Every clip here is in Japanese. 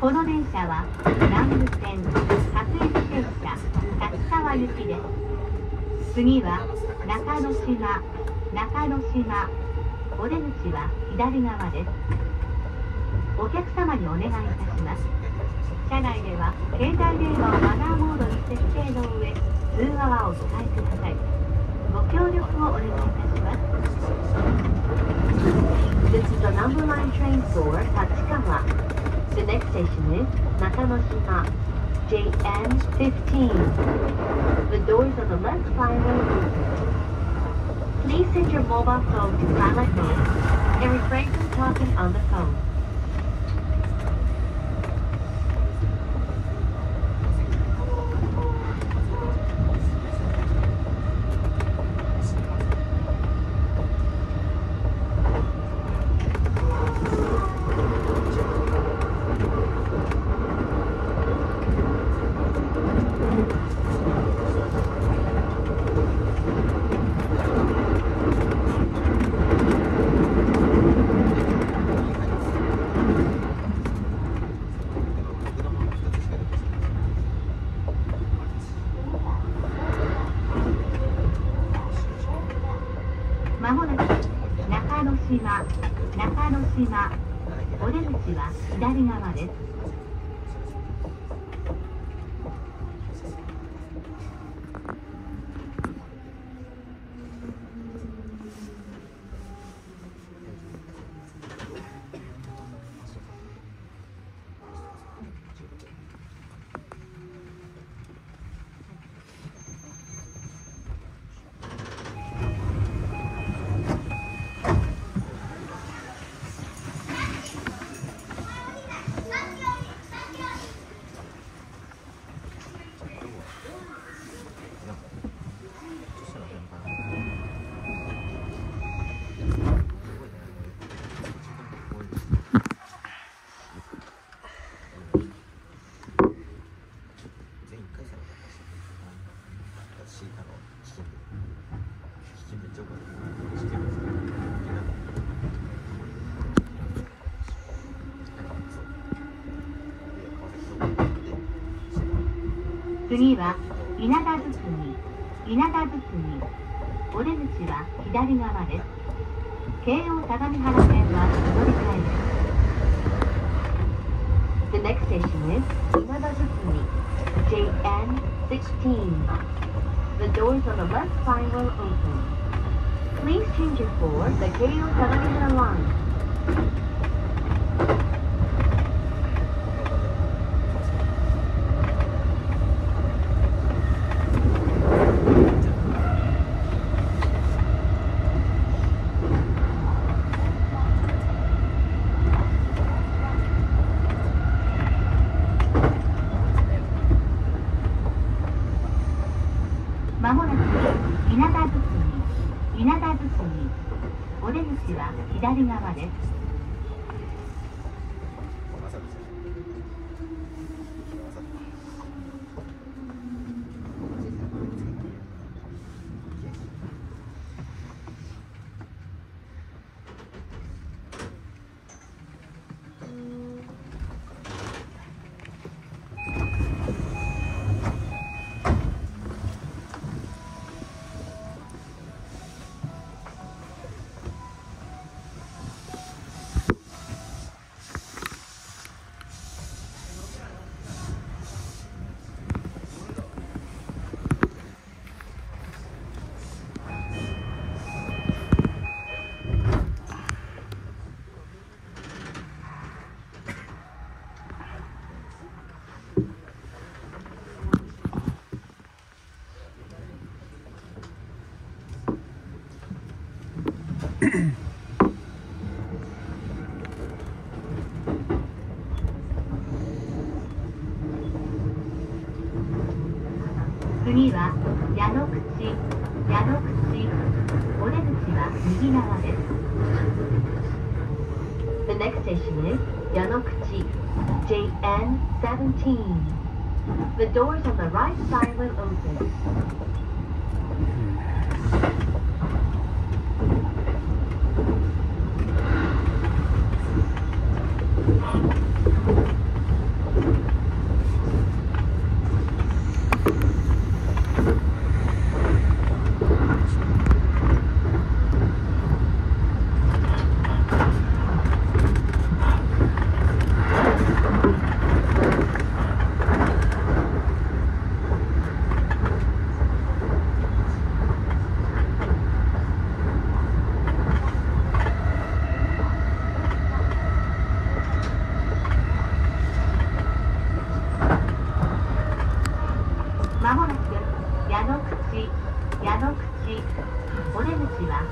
この電車は南武線各駅停車立川行きです。次は中之島中之島お出口は左側です。お客様にお願いいたします。車内では携帯電話をマナーモードに設定の上通話はお控えください。ご協力をお願いいたします。This is the number line train for Tachikawa. The next station is Nakanoshima, JN15. The doors on the left side will open. Please set your mobile phone to silent mode and refrain from talking on the phone. まもなく中之島中之島お出口は左側です。次は稲田堤稲田堤お出口は左側です京王相模原線は乗り換えです The next station is Inadazukuni, JN16. The doors on the left side will open. Please change it for the Keio Tagamihara line. まもなく稲田堤稲田堤お出口は左側です。次は矢野口矢野口お出口は右側です The next station is Yanokuchi, JN17. The doors on the right side will open.「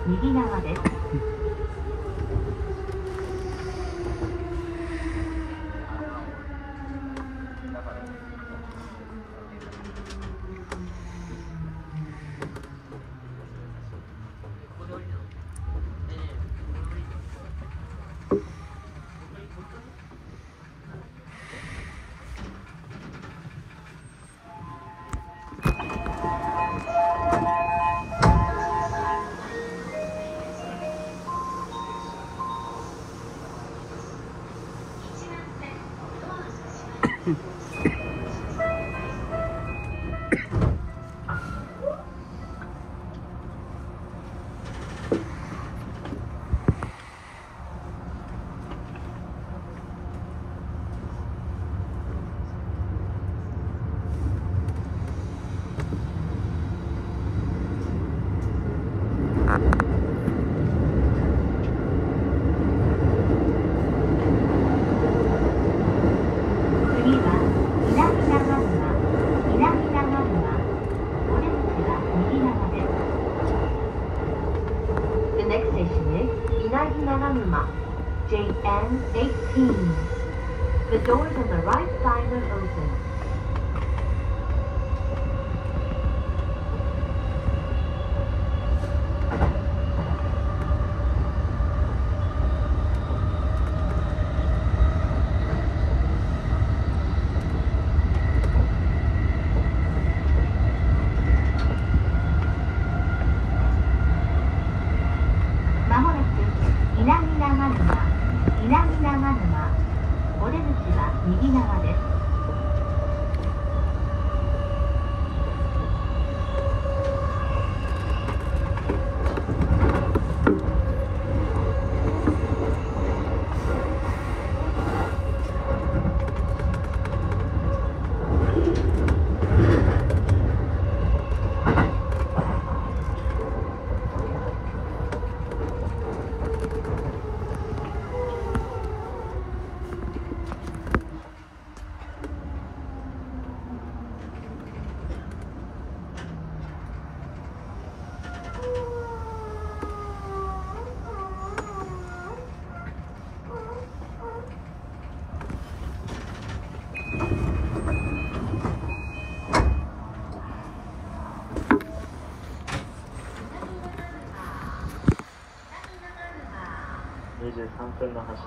右側です。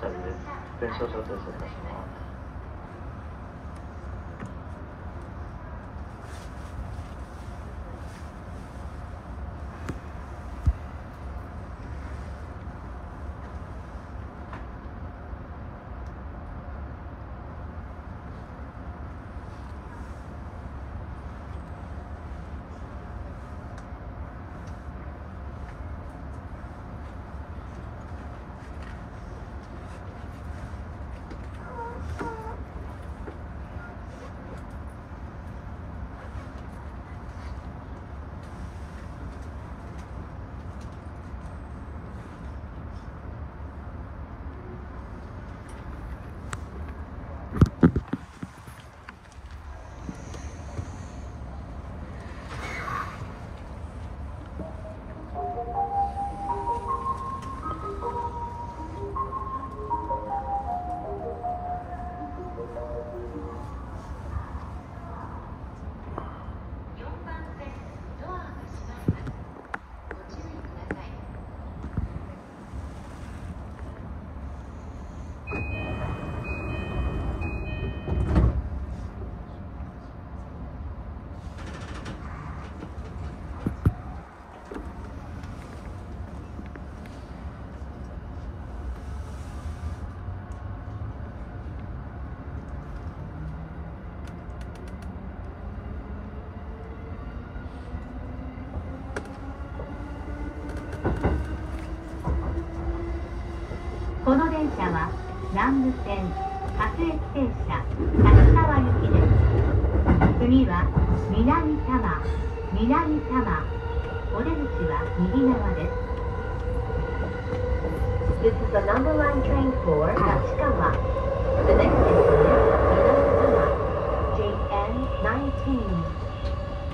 23分の発車日です。全勝調整いします。この電車は南武線各駅停車立川行きです次は南多摩南多摩お出口は右側です This is the number one train for Tachikawa. The next station is Inagama, JN19.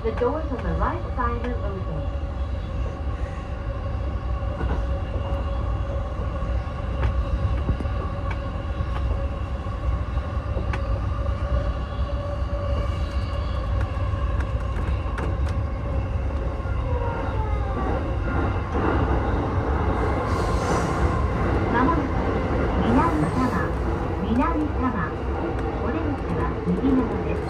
The doors on the right side are open. 側オレンジは右側です。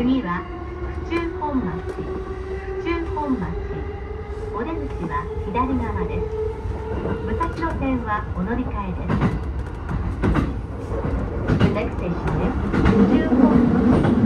次は府中本町府中本町お出口は左側です。武蔵野線はお乗り換えです。The next station is 府中本町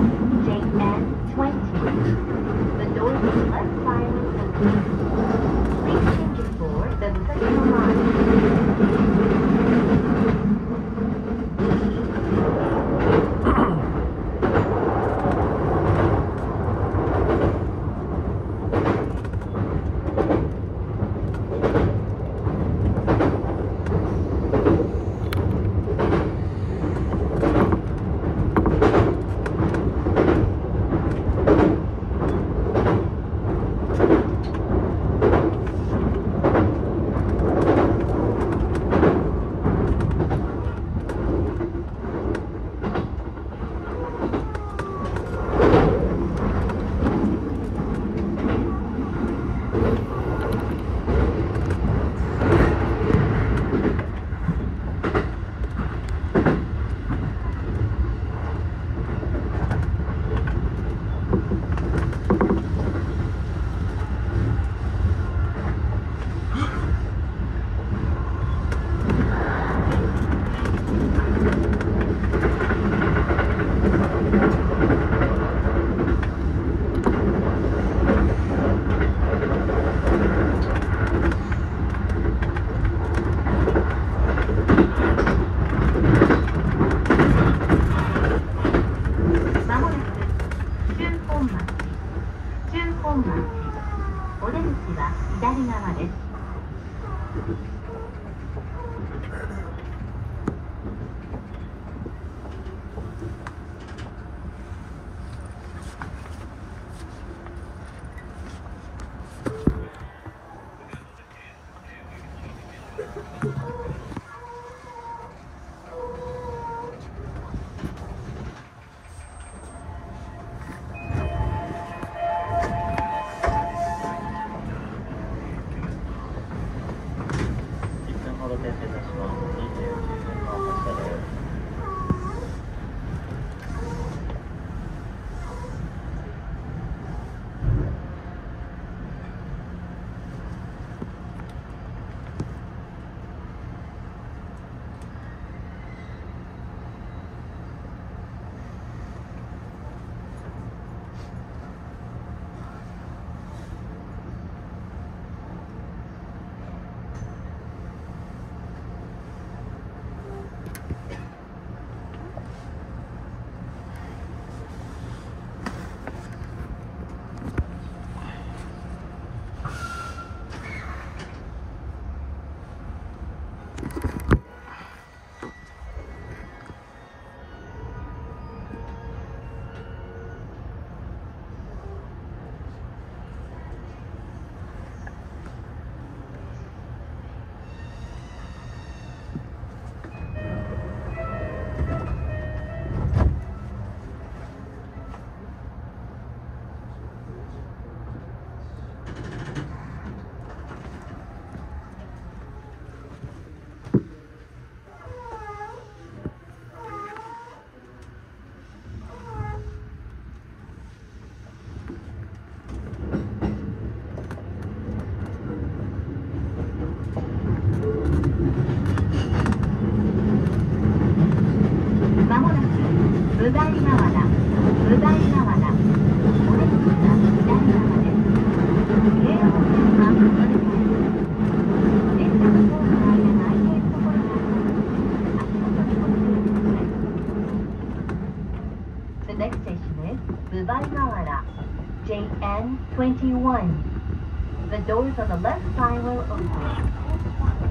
The doors on the left side will open.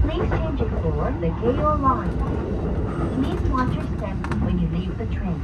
Please change it for the KO line. Please watch your step when you leave the train.